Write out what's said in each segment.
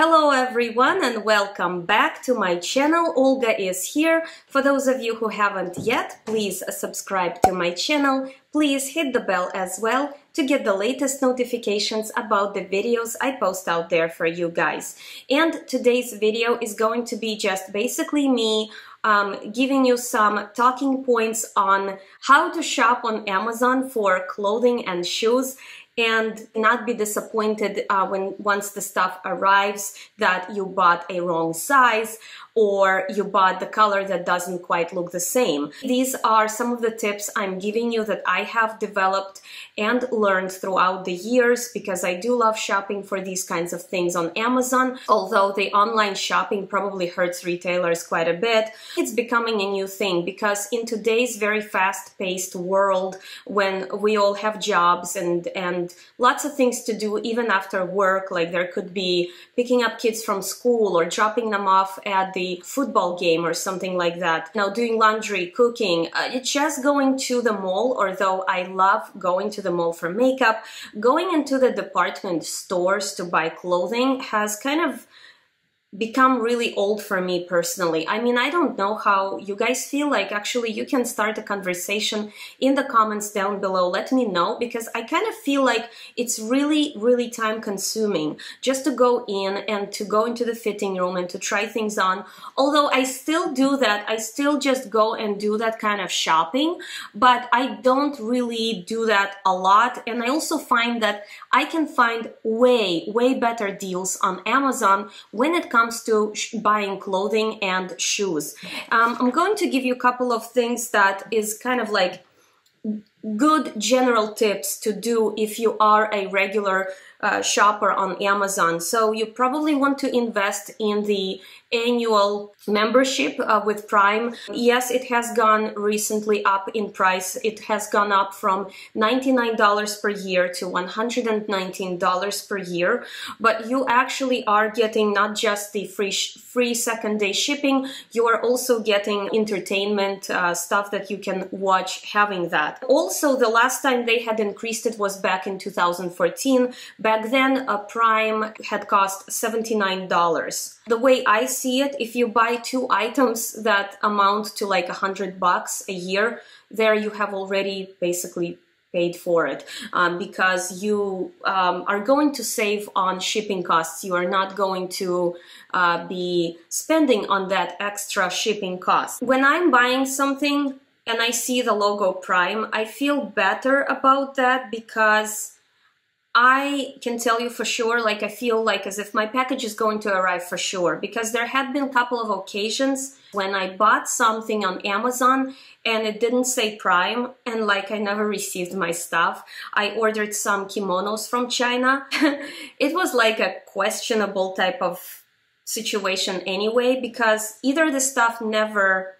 Hello everyone and welcome back to my channel. Olga is here. For those of you who haven't yet, please subscribe to my channel. Please hit the bell as well to get the latest notifications about the videos I post out there for you guys. And today's video is going to be just basically me um, giving you some talking points on how to shop on Amazon for clothing and shoes and not be disappointed uh, when once the stuff arrives that you bought a wrong size or you bought the color that doesn't quite look the same. These are some of the tips I'm giving you that I have developed and learned throughout the years because I do love shopping for these kinds of things on Amazon. Although the online shopping probably hurts retailers quite a bit, it's becoming a new thing because in today's very fast-paced world when we all have jobs and, and lots of things to do even after work, like there could be picking up kids from school or dropping them off at the football game or something like that. Now doing laundry, cooking, uh, it's just going to the mall, although I love going to the mall for makeup, going into the department stores to buy clothing has kind of become really old for me personally. I mean, I don't know how you guys feel like actually you can start a conversation in the comments down below. Let me know because I kind of feel like it's really, really time consuming just to go in and to go into the fitting room and to try things on. Although I still do that, I still just go and do that kind of shopping, but I don't really do that a lot. And I also find that I can find way, way better deals on Amazon when it comes comes to buying clothing and shoes. Um, I'm going to give you a couple of things that is kind of like good general tips to do if you are a regular uh, shopper on Amazon. So you probably want to invest in the annual membership uh, with Prime. Yes, it has gone recently up in price. It has gone up from $99 per year to $119 per year, but you actually are getting not just the free free second day shipping, you are also getting entertainment uh, stuff that you can watch having that. Also, the last time they had increased it was back in 2014. Back then, a Prime had cost $79. The way I see it, if you buy two items that amount to like a hundred bucks a year, there you have already basically paid for it um, because you um, are going to save on shipping costs. You are not going to uh, be spending on that extra shipping cost. When I'm buying something and I see the logo Prime, I feel better about that because I can tell you for sure, like I feel like as if my package is going to arrive for sure because there had been a couple of occasions when I bought something on Amazon and it didn't say Prime and like I never received my stuff. I ordered some kimonos from China. it was like a questionable type of situation anyway because either the stuff never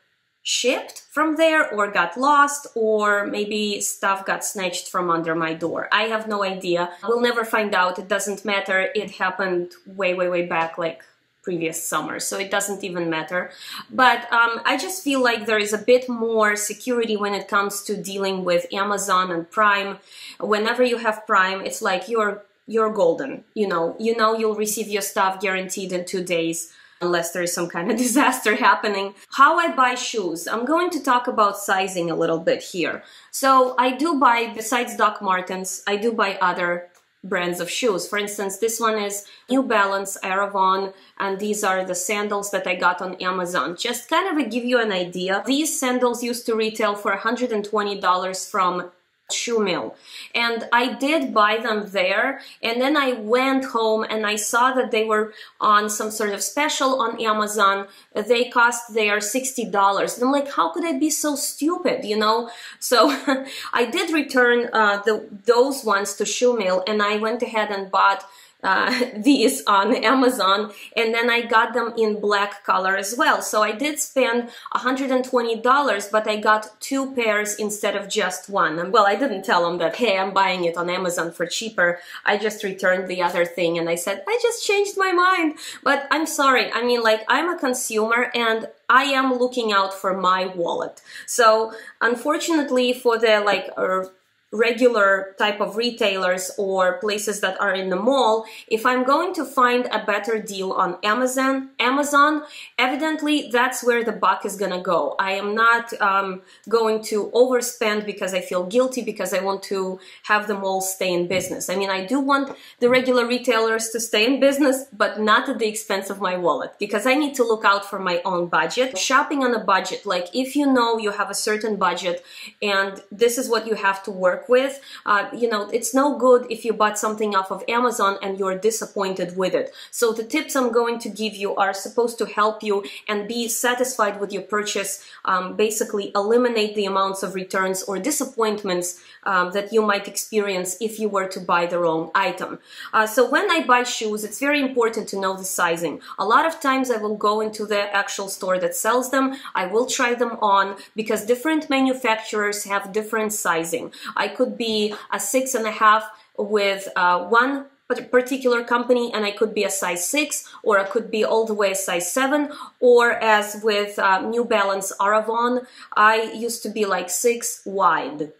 shipped from there or got lost or maybe stuff got snatched from under my door. I have no idea. We'll never find out. It doesn't matter. It happened way, way, way back like previous summer, so it doesn't even matter. But um, I just feel like there is a bit more security when it comes to dealing with Amazon and Prime. Whenever you have Prime, it's like you're you're golden. You know, you know you'll receive your stuff guaranteed in two days unless there is some kind of disaster happening. How I buy shoes. I'm going to talk about sizing a little bit here. So I do buy, besides Doc Martens, I do buy other brands of shoes. For instance, this one is New Balance Aravon, and these are the sandals that I got on Amazon. Just kind of give you an idea. These sandals used to retail for $120 from shoe mill and I did buy them there and then I went home and I saw that they were on some sort of special on Amazon. They cost there $60 and I'm like how could I be so stupid you know? So I did return uh, the those ones to shoe mill and I went ahead and bought uh, these on Amazon and then I got them in black color as well. So I did spend $120 but I got two pairs instead of just one. And well, I didn't tell them that, hey, I'm buying it on Amazon for cheaper. I just returned the other thing and I said, I just changed my mind. But I'm sorry. I mean, like, I'm a consumer and I am looking out for my wallet. So unfortunately for the like, uh, regular type of retailers or places that are in the mall, if I'm going to find a better deal on Amazon, Amazon, evidently that's where the buck is gonna go. I am not um, going to overspend because I feel guilty because I want to have the all stay in business. I mean, I do want the regular retailers to stay in business, but not at the expense of my wallet because I need to look out for my own budget. Shopping on a budget, like if you know you have a certain budget and this is what you have to work work with. Uh, you know, it's no good if you bought something off of Amazon and you're disappointed with it. So the tips I'm going to give you are supposed to help you and be satisfied with your purchase, um, basically eliminate the amounts of returns or disappointments um, that you might experience if you were to buy the wrong item. Uh, so when I buy shoes, it's very important to know the sizing. A lot of times I will go into the actual store that sells them. I will try them on because different manufacturers have different sizing. I I could be a six and a half with uh, one particular company and I could be a size 6 or I could be all the way a size 7 or as with uh, New Balance Aravon I used to be like 6 wide.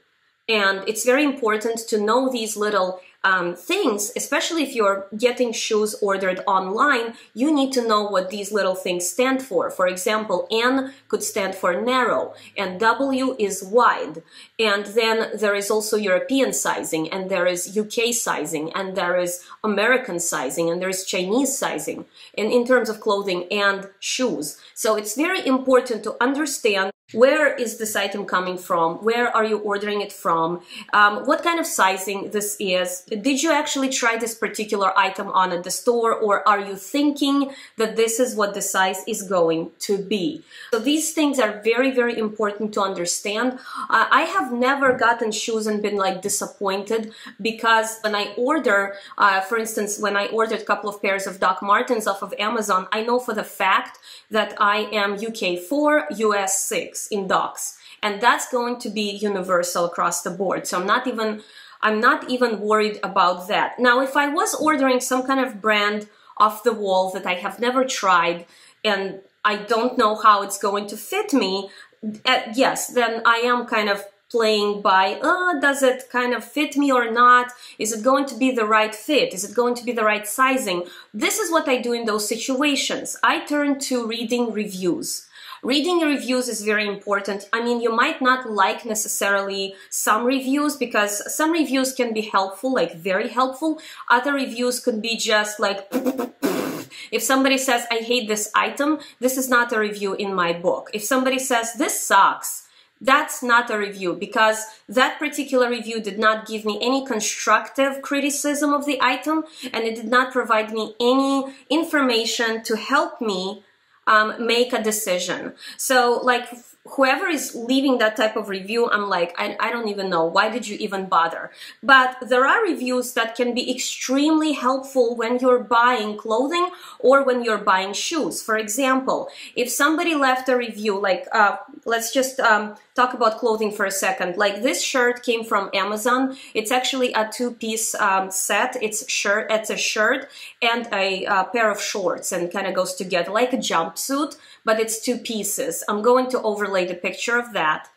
And it's very important to know these little um, things, especially if you're getting shoes ordered online, you need to know what these little things stand for. For example, N could stand for narrow and W is wide. And then there is also European sizing and there is UK sizing and there is American sizing and there is Chinese sizing and in terms of clothing and shoes. So it's very important to understand where is this item coming from? Where are you ordering it from? Um, what kind of sizing this is? Did you actually try this particular item on at the store or are you thinking that this is what the size is going to be? So these things are very, very important to understand. Uh, I have never gotten shoes and been like disappointed because when I order, uh, for instance, when I ordered a couple of pairs of Doc Martens off of Amazon, I know for the fact that I am UK 4, US 6 in docs. And that's going to be universal across the board. So I'm not even I'm not even worried about that. Now, if I was ordering some kind of brand off the wall that I have never tried and I don't know how it's going to fit me, uh, yes, then I am kind of playing by, oh, does it kind of fit me or not? Is it going to be the right fit? Is it going to be the right sizing? This is what I do in those situations. I turn to reading reviews. Reading reviews is very important. I mean, you might not like necessarily some reviews because some reviews can be helpful, like very helpful. Other reviews could be just like, if somebody says, I hate this item, this is not a review in my book. If somebody says, this sucks, that's not a review because that particular review did not give me any constructive criticism of the item and it did not provide me any information to help me um, make a decision. So like whoever is leaving that type of review, I'm like, I, I don't even know. Why did you even bother? But there are reviews that can be extremely helpful when you're buying clothing or when you're buying shoes. For example, if somebody left a review, like, uh, let's just um, talk about clothing for a second. Like this shirt came from Amazon. It's actually a two-piece um, set. It's shirt, it's a shirt and a uh, pair of shorts and kind of goes together like a jumpsuit, but it's two pieces. I'm going to overlay the picture of that.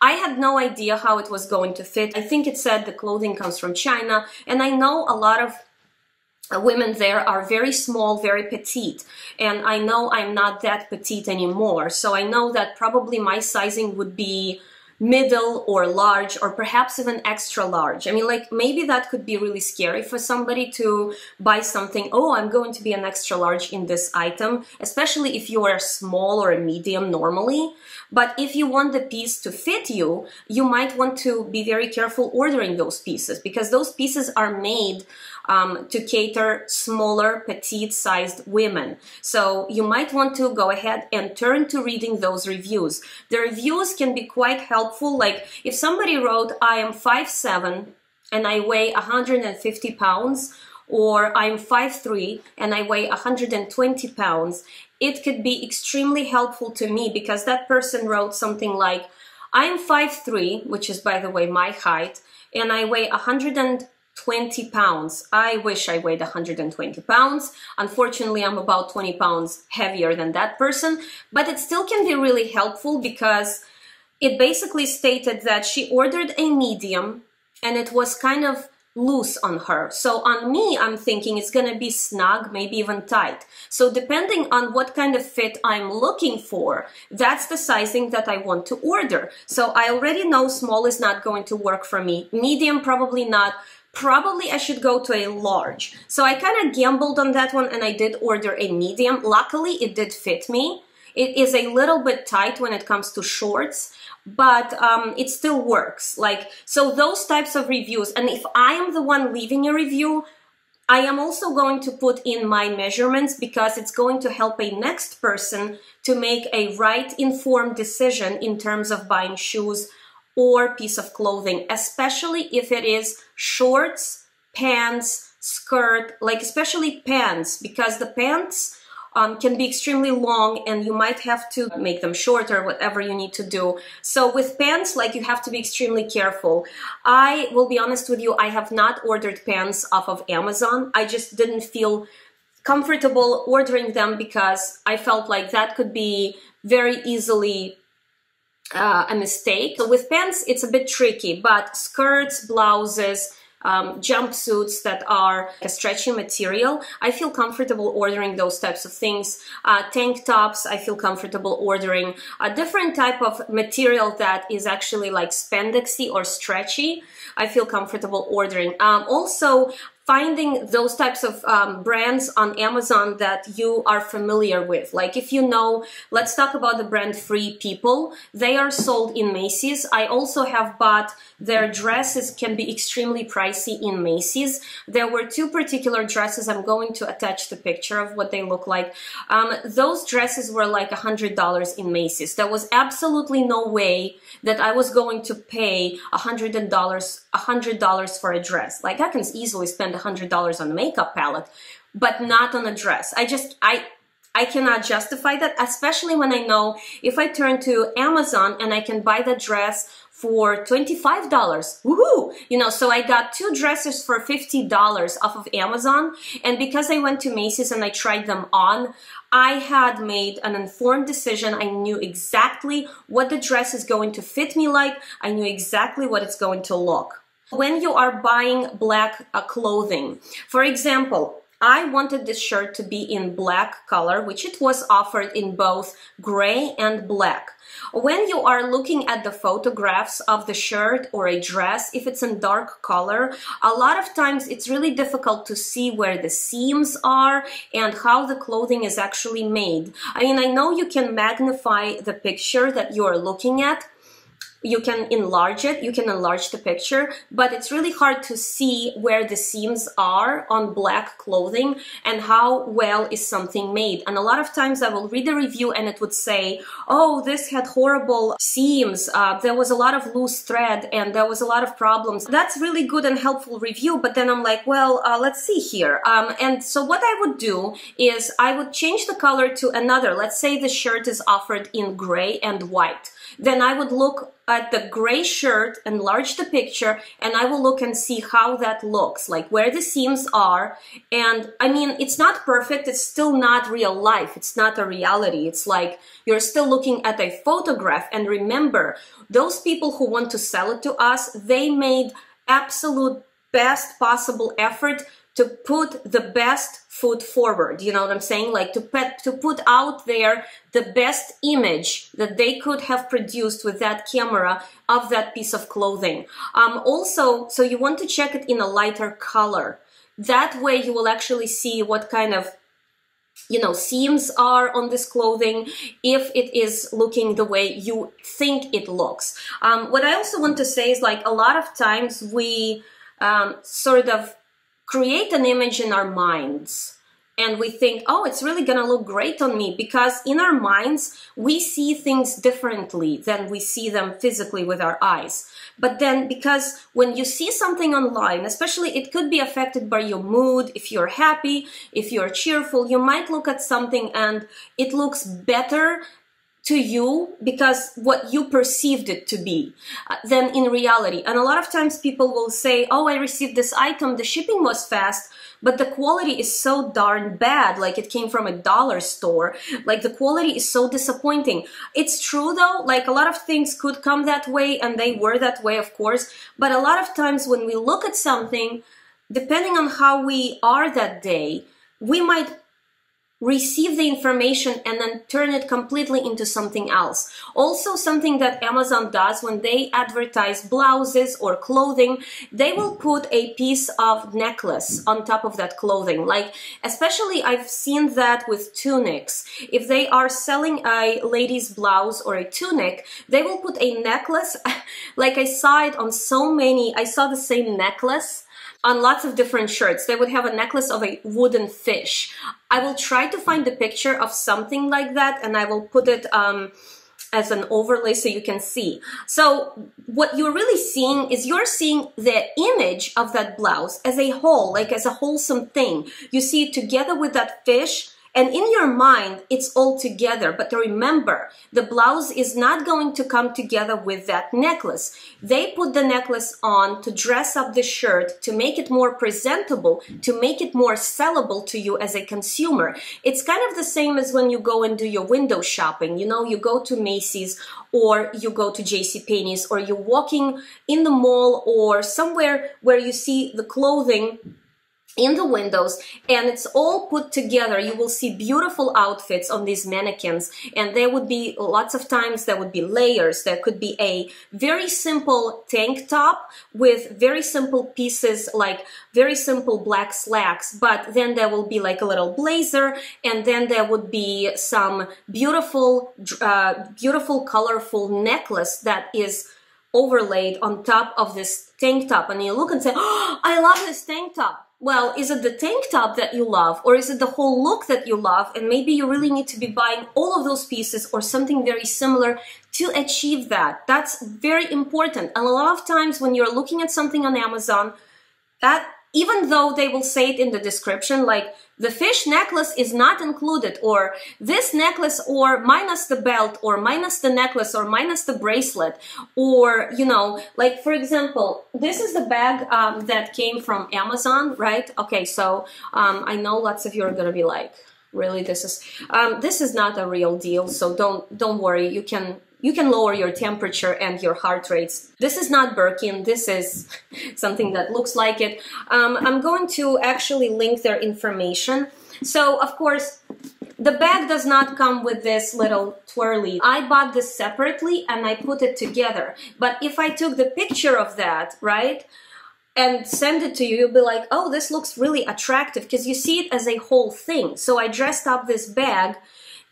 I had no idea how it was going to fit. I think it said the clothing comes from China, and I know a lot of uh, women there are very small, very petite, and I know I'm not that petite anymore. So I know that probably my sizing would be middle or large or perhaps even extra large. I mean, like maybe that could be really scary for somebody to buy something. Oh, I'm going to be an extra large in this item, especially if you are small or a medium normally. But if you want the piece to fit you, you might want to be very careful ordering those pieces because those pieces are made um, to cater smaller, petite-sized women. So you might want to go ahead and turn to reading those reviews. The reviews can be quite helpful. Like if somebody wrote, I am 5'7", and I weigh 150 pounds, or I'm 5'3 and I weigh 120 pounds, it could be extremely helpful to me because that person wrote something like, I'm 5'3, which is, by the way, my height, and I weigh 100 20 pounds. I wish I weighed 120 pounds. Unfortunately, I'm about 20 pounds heavier than that person, but it still can be really helpful because it basically stated that she ordered a medium and it was kind of loose on her. So on me, I'm thinking it's gonna be snug, maybe even tight. So depending on what kind of fit I'm looking for, that's the sizing that I want to order. So I already know small is not going to work for me. Medium, probably not. Probably I should go to a large. So I kind of gambled on that one and I did order a medium. Luckily, it did fit me. It is a little bit tight when it comes to shorts, but um, it still works. Like, so those types of reviews, and if I am the one leaving a review, I am also going to put in my measurements because it's going to help a next person to make a right informed decision in terms of buying shoes or piece of clothing, especially if it is shorts, pants, skirt, like especially pants, because the pants um, can be extremely long and you might have to make them shorter, whatever you need to do. So with pants, like you have to be extremely careful. I will be honest with you, I have not ordered pants off of Amazon. I just didn't feel comfortable ordering them because I felt like that could be very easily uh, a mistake. So with pants, it's a bit tricky, but skirts, blouses, um, jumpsuits that are a stretchy material. I feel comfortable ordering those types of things. Uh, tank tops, I feel comfortable ordering a different type of material that is actually like spandexy or stretchy. I feel comfortable ordering. Um, also, finding those types of um, brands on Amazon that you are familiar with. Like if you know, let's talk about the brand Free People. They are sold in Macy's. I also have bought their dresses can be extremely pricey in Macy's. There were two particular dresses. I'm going to attach the picture of what they look like. Um, those dresses were like a $100 in Macy's. There was absolutely no way that I was going to pay a $100, $100 for a dress. Like I can easily spend spend $100 on a makeup palette, but not on a dress. I just, I, I cannot justify that, especially when I know if I turn to Amazon and I can buy the dress for $25. Woohoo! You know, so I got two dresses for $50 off of Amazon. And because I went to Macy's and I tried them on, I had made an informed decision. I knew exactly what the dress is going to fit me like. I knew exactly what it's going to look when you are buying black uh, clothing. For example, I wanted this shirt to be in black color, which it was offered in both gray and black. When you are looking at the photographs of the shirt or a dress, if it's in dark color, a lot of times it's really difficult to see where the seams are and how the clothing is actually made. I mean, I know you can magnify the picture that you are looking at, you can enlarge it, you can enlarge the picture, but it's really hard to see where the seams are on black clothing and how well is something made. And a lot of times I will read a review and it would say, oh, this had horrible seams, uh, there was a lot of loose thread and there was a lot of problems. That's really good and helpful review, but then I'm like, well, uh, let's see here. Um, and so what I would do is I would change the color to another. Let's say the shirt is offered in gray and white then I would look at the gray shirt, enlarge the picture, and I will look and see how that looks, like where the seams are. And I mean, it's not perfect. It's still not real life. It's not a reality. It's like you're still looking at a photograph. And remember, those people who want to sell it to us, they made absolute best possible effort to put the best foot forward. You know what I'm saying? Like to put, to put out there the best image that they could have produced with that camera of that piece of clothing. Um, also, so you want to check it in a lighter color. That way you will actually see what kind of you know seams are on this clothing if it is looking the way you think it looks um, what i also want to say is like a lot of times we um, sort of create an image in our minds and we think, oh, it's really gonna look great on me because in our minds, we see things differently than we see them physically with our eyes. But then because when you see something online, especially it could be affected by your mood, if you're happy, if you're cheerful, you might look at something and it looks better to you because what you perceived it to be uh, than in reality. And a lot of times people will say, oh, I received this item, the shipping was fast, but the quality is so darn bad, like it came from a dollar store. Like the quality is so disappointing. It's true though, like a lot of things could come that way and they were that way, of course, but a lot of times when we look at something, depending on how we are that day, we might receive the information and then turn it completely into something else. Also something that Amazon does when they advertise blouses or clothing, they will put a piece of necklace on top of that clothing. Like especially I've seen that with tunics. If they are selling a lady's blouse or a tunic, they will put a necklace like I saw it on so many, I saw the same necklace on lots of different shirts. They would have a necklace of a wooden fish. I will try to find a picture of something like that and I will put it um, as an overlay so you can see. So what you're really seeing is you're seeing the image of that blouse as a whole, like as a wholesome thing. You see it together with that fish and in your mind, it's all together. But remember, the blouse is not going to come together with that necklace. They put the necklace on to dress up the shirt, to make it more presentable, to make it more sellable to you as a consumer. It's kind of the same as when you go and do your window shopping. You know, you go to Macy's or you go to JC Penney's or you're walking in the mall or somewhere where you see the clothing in the windows and it's all put together. You will see beautiful outfits on these mannequins and there would be lots of times there would be layers. There could be a very simple tank top with very simple pieces like very simple black slacks but then there will be like a little blazer and then there would be some beautiful uh, beautiful colorful necklace that is overlaid on top of this tank top. And you look and say oh, I love this tank top well, is it the tank top that you love or is it the whole look that you love? And maybe you really need to be buying all of those pieces or something very similar to achieve that. That's very important. And a lot of times when you're looking at something on Amazon, that even though they will say it in the description, like the fish necklace is not included, or this necklace, or minus the belt, or minus the necklace, or minus the bracelet, or, you know, like for example, this is the bag um, that came from Amazon, right? Okay, so um, I know lots of you are gonna be like, really, this is, um, this is not a real deal, so don't, don't worry, you can you can lower your temperature and your heart rates. This is not Birkin, this is something that looks like it. Um, I'm going to actually link their information. So, of course, the bag does not come with this little twirly. I bought this separately and I put it together. But if I took the picture of that, right, and send it to you, you'll be like, oh, this looks really attractive because you see it as a whole thing. So I dressed up this bag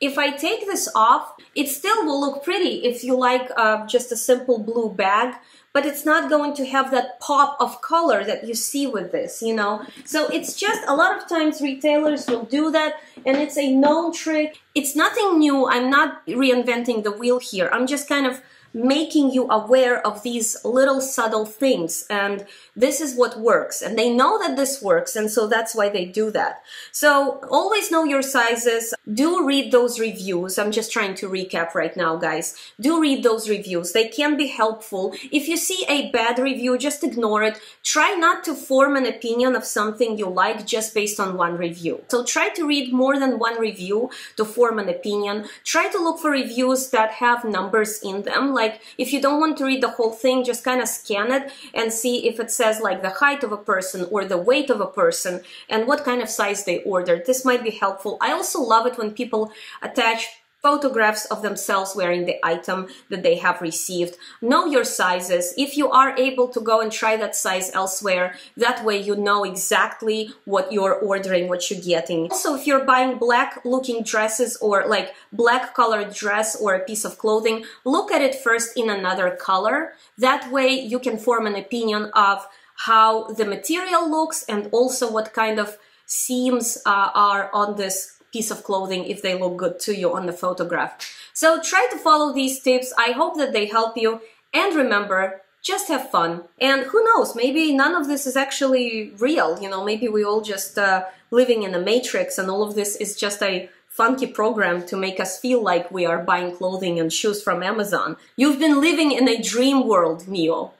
if I take this off, it still will look pretty if you like uh, just a simple blue bag, but it's not going to have that pop of color that you see with this, you know? So it's just, a lot of times retailers will do that, and it's a known trick. It's nothing new. I'm not reinventing the wheel here. I'm just kind of making you aware of these little subtle things. And this is what works. And they know that this works and so that's why they do that. So always know your sizes. Do read those reviews. I'm just trying to recap right now guys. Do read those reviews. They can be helpful. If you see a bad review just ignore it. Try not to form an opinion of something you like just based on one review. So try to read more than one review to form an opinion. Try to look for reviews that have numbers in them like if you don't want to read the whole thing just kind of scan it and see if it says like the height of a person or the weight of a person and what kind of size they ordered. This might be helpful. I also love it when people attach photographs of themselves wearing the item that they have received. Know your sizes. If you are able to go and try that size elsewhere, that way you know exactly what you're ordering, what you're getting. Also, if you're buying black looking dresses or like black colored dress or a piece of clothing, look at it first in another color. That way you can form an opinion of how the material looks and also what kind of seams uh, are on this piece of clothing if they look good to you on the photograph. So try to follow these tips. I hope that they help you. And remember, just have fun. And who knows, maybe none of this is actually real. You know, maybe we all just uh, living in a matrix and all of this is just a funky program to make us feel like we are buying clothing and shoes from Amazon. You've been living in a dream world, Neo.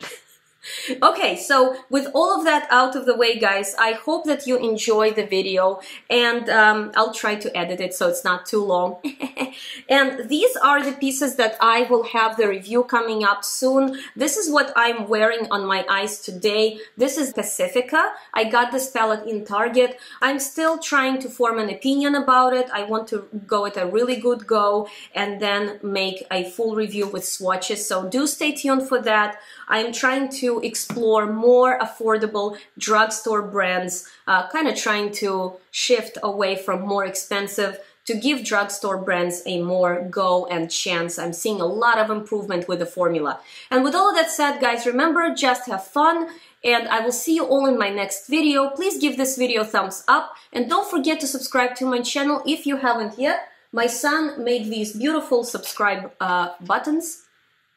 Okay, so with all of that out of the way, guys, I hope that you enjoy the video and um, I'll try to edit it so it's not too long. and these are the pieces that I will have the review coming up soon. This is what I'm wearing on my eyes today. This is Pacifica. I got this palette in Target. I'm still trying to form an opinion about it. I want to go with a really good go and then make a full review with swatches. So do stay tuned for that. I'm trying explore more affordable drugstore brands, uh, kind of trying to shift away from more expensive to give drugstore brands a more go and chance. I'm seeing a lot of improvement with the formula. And with all of that said, guys, remember, just have fun and I will see you all in my next video. Please give this video a thumbs up and don't forget to subscribe to my channel if you haven't yet. My son made these beautiful subscribe uh, buttons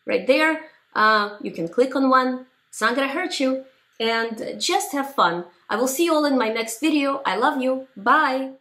right there. Uh, you can click on one, it's not gonna hurt you, and just have fun. I will see you all in my next video. I love you. Bye!